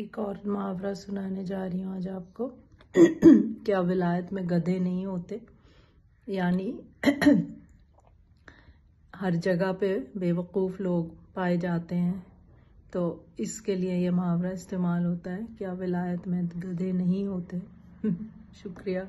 एक और मुहावरा सुनाने जा रही हूँ आज आपको। क्या विलायत में गधे नहीं होते? यानी हर जगह पे बेवकूफ़ लोग पाए जाते हैं तो इसके लिए ये मुहावरा इस्तेमाल होता है, क्या विलायत में गधे नहीं होते? शुक्रिया।